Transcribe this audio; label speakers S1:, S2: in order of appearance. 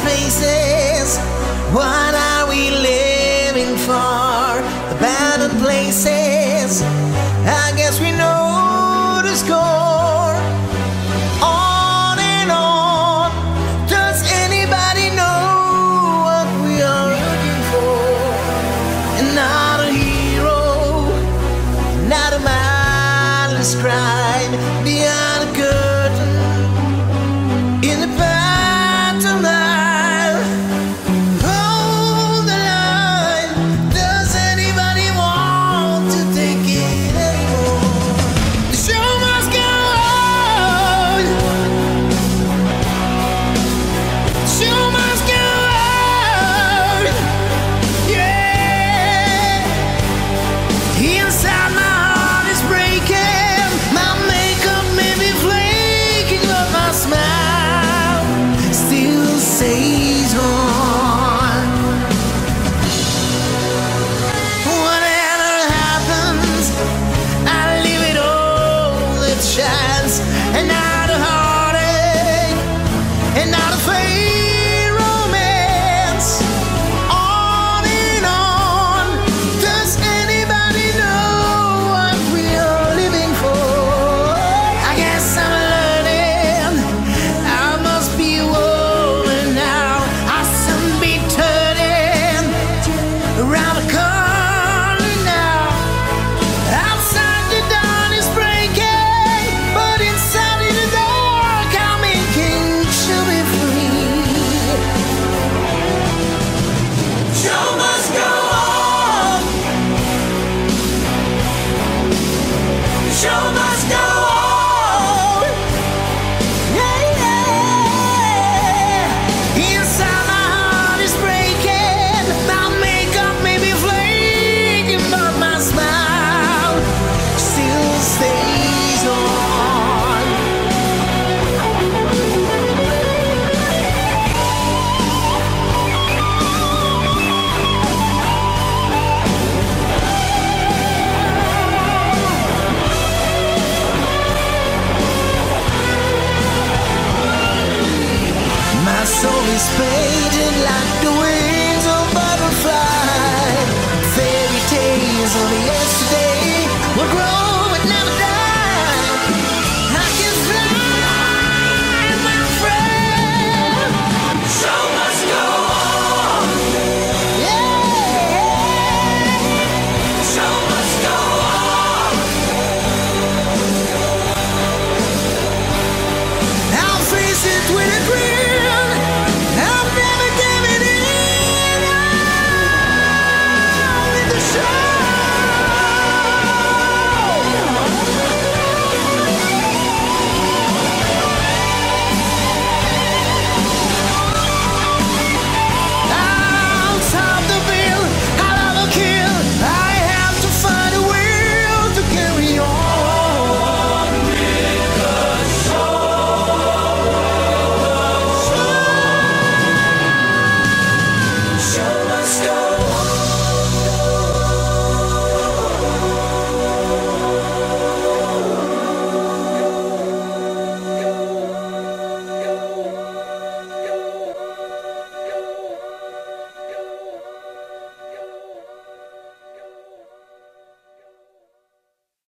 S1: spaces. What are we living for? Abandoned places. I guess we know the score. On and on. Does anybody know what we are looking for? Not a hero, not a mindless crime. The is painted like the wings of butterfly. Fairy tales of yesterday.